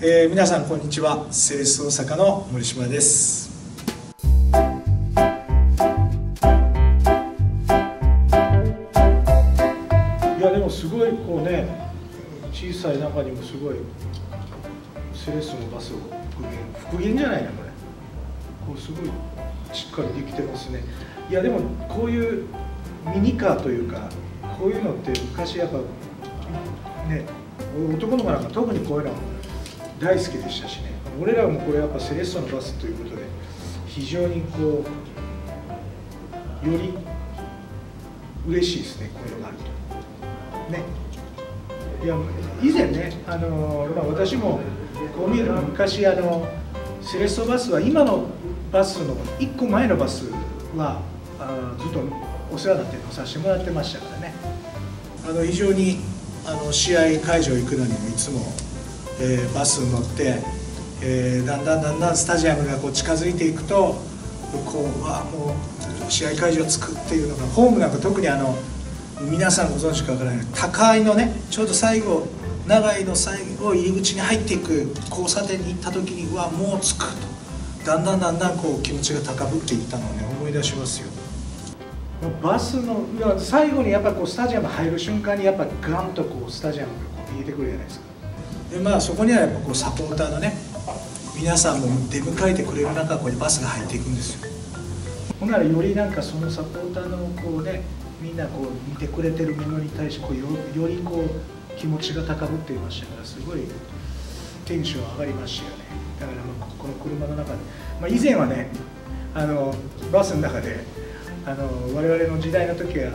えー、皆さんこんにちは。セレス大阪の森島です。いやでもすごいこうね小さい中にもすごいセレッソのバスを復元復元じゃないなこれ。こうすごいしっかりできてますね。いやでもこういうミニカーというかこういうのって昔やっぱね男の子なんか特にこういうの大好きでしたしね。俺らもこれやっぱセレッソのバスということで非常にこうより嬉しいですねこういうのが。あるとね。いや以前ねあの、まあ、私もこう見ると昔あのセレッソバスは今のバスの1個前のバスはあずっとお世話になって乗させてもらってましたからね。あの非常にあの試合会場行くのにもいつも、えー、バスに乗って、えー、だんだんだんだんスタジアムがこう近づいていくと向こうわもう試合会場着くっていうのがホームなんか特にあの皆さんご存知かわからない高いのねちょうど最後長いの最後入り口に入っていく交差点に行った時にうわもう着くと。だんだんだんだんこう気持ちが高ぶっていったのをね思い出しますよ。バスの最後にやっぱこうスタジアム入る瞬間にやっぱガンとこうスタジアムが見えてくるじゃないですか。でまあそこにはやっぱこうサポーターのね皆さんも出迎えてくれる中ここにバスが入っていくんですよ。ほんならよりなんかそのサポーターのこうねみんなこう見てくれてるものに対してこうよよりこう気持ちが高ぶっていましたからすごいテンション上がりましたよね。だからまあこの車の中で、まあ、以前はねあのバスの中であの我々の時代の時は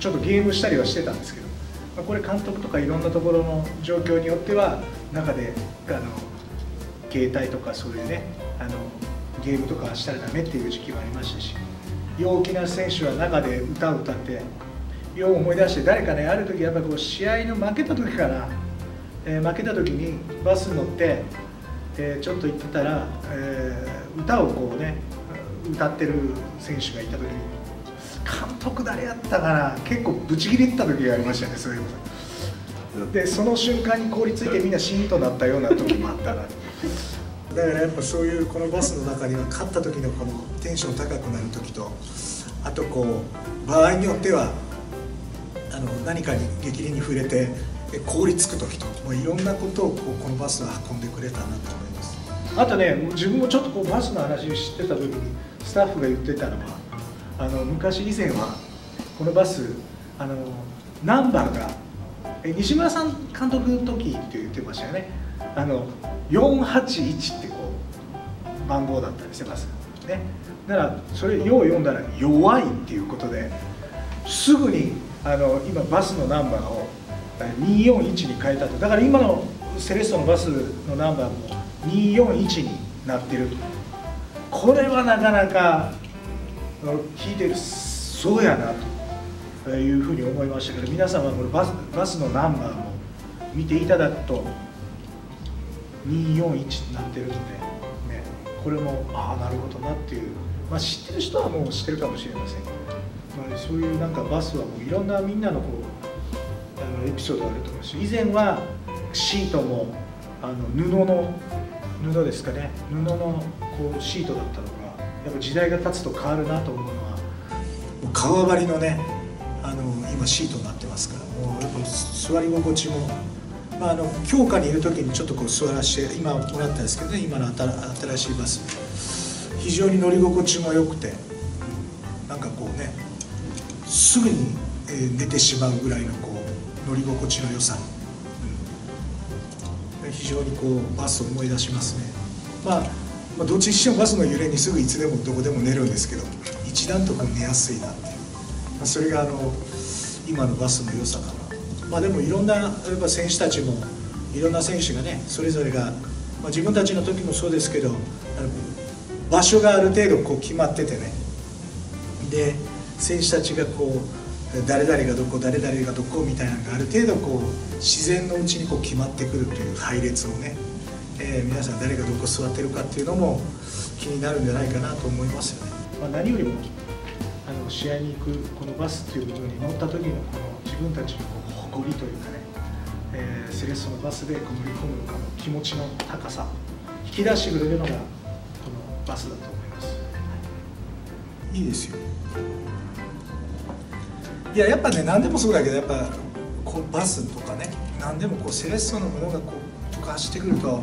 ちょっとゲームしたりはしてたんですけど、ま、これ監督とかいろんなところの状況によっては中であの携帯とかそういうねあのゲームとかしたらダメっていう時期はありましたし陽気な選手は中で歌を歌ってよう思い出して誰かねある時やっぱこう試合の負けた時から、えー、負けた時にバスに乗って、えー、ちょっと行ってたら、えー、歌をこうね歌ってる選手がいた時に監督誰やったかな？結構ブチギレった時がありましたねそういうことでその瞬間に凍りついてみんなシーンとなったような時もあったな。だからやっぱそういうこのバスの中には勝った時のこのテンション高くなる時とあとこう場合によってはあの何かに激励に触れて凍りつく時ともういろんなことをこうこのバスは運んでくれたなと思います。あとね自分もちょっとこうバスの話を知ってた時にスタッフが言ってたのはあの昔以前はこのバスあのナンバーが西村さん監督の時って言ってましたよね。あの481ってこう番号だったりしてますね。だからそれよう読んだら弱いっていうことですぐにあの今バスのナンバーを241に変えたと。だから今のセレッソのバスのナンバーも241になってるこれはなかなか聞いてるそうやなというふうに思いましたけど皆様これバスバスのナンバーも見ていただくと241になってるので、ね、これもああなるほどなっていう、まあ、知ってる人はもう知ってるかもしれません、まあ、そういうなんかバスはもういろんなみんなのこうあのエピソードがあると思うし以前はシートもあの布の布ですかね布のこうシートだったのがやっぱ時代が経つと変わるなと思うのは革張りのねあの今シートになってますからもうやっぱ座り心地もまあ、あの強化にいる時にちょっとこう座らせて今もらったんですけどね今の新しいバス。非常に乗り心地も良くてなんかこうねすぐに寝てしまうぐらいのこう乗り心地の良さ、非常にこうバスを思い出しますね、まあ、まあどっちにしてもバスの揺れにすぐいつでもどこでも寝るんですけど一段とこう寝やすいなっていう、まあ、それがあの今のバスの良さかな。まあ、でもいろんなやっぱ選手たちもいろんな選手がねそれぞれが、まあ、自分たちの時もそうですけど場所がある程度こう決まっててね。で選手たちがこう誰々がどこ誰々がどこみたいなのがある程度こう自然のうちにこう決まってくるという配列をね、えー、皆さん誰がどこ座ってるかっていうのも気になるんじゃないかなと思いますよね。まあ、何よりもあの試合に行くこのバスっていうものに乗った時のこの自分たちの誇りというかね、えーセレッソのバスで乗り込むのかの気持ちの高さ引き出してくれるのがこのバスだと思いますいいですよいややっぱね何でもそうだけどやっぱこうバスとかね何でもこうセレッソのものがこうとか走ってくると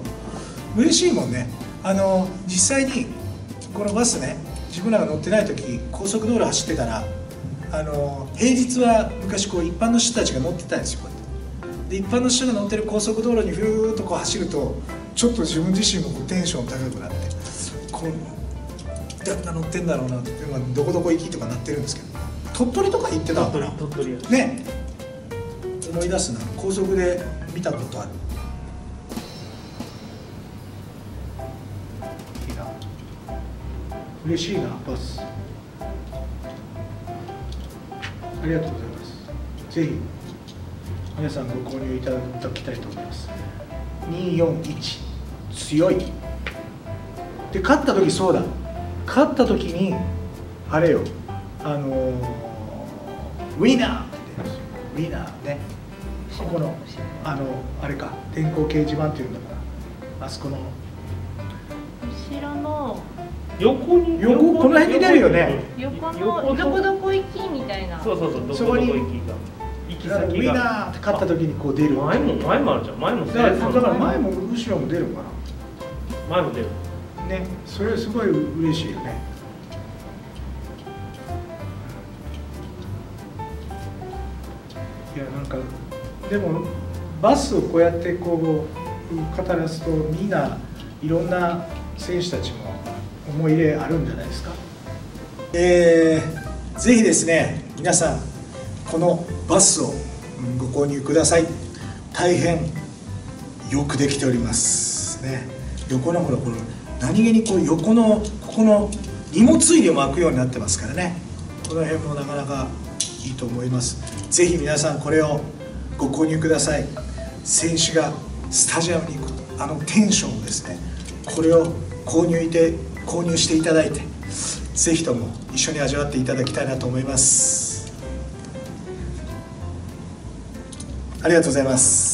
嬉しいもんね。あの実際にこのバスね自分らが乗ってない時高速道路走ってたらあの平日は昔こう一般の人たちが乗ってたんですよ。こうやってで一般の人が乗ってる高速道路にふーっとこう走るとちょっと自分自身もこうテンション高くなってこう誰が乗ってんだろうなって、まあ、どこどこ行きとかなってるんですけど鳥取とか行ってたのかな？鳥取やね。思い出すな。高速で見たことある嬉しいなバス。ありがとうございます。ぜひ皆さんご購入いただきたいと思います。241強い。で勝った時そうだ。勝った時にあれよ。あのーウィナーってウィナーね。ここのあのあれか。電光掲示板っていうのかなあそこの横に横この辺に出るよね。横のどこどこ行きみたいな。そうそうそうどこどこ行きが。行きウィ先がナーって勝った時にこう出る前も前もあるじゃん。前もだからだから前もも後ろも出るのか前も出る。なねそれすごい嬉しいよね。いやなんかでもバスをこうやってこう語らすとみんないろんな選手たちも思い入れあるんじゃないですか？えーぜひですね皆さんこのバスをご購入ください。大変よくできておりますね。横のほらこの何気にこう横のここの荷物入れも開くようになってますからね。この辺もなかなかいいと思います。ぜひ皆さんこれをご購入ください。選手がスタジアムに行くあのテンションをですねこれを購入いて購入していただいてぜひとも一緒に味わっていただきたいなと思います。ありがとうございます。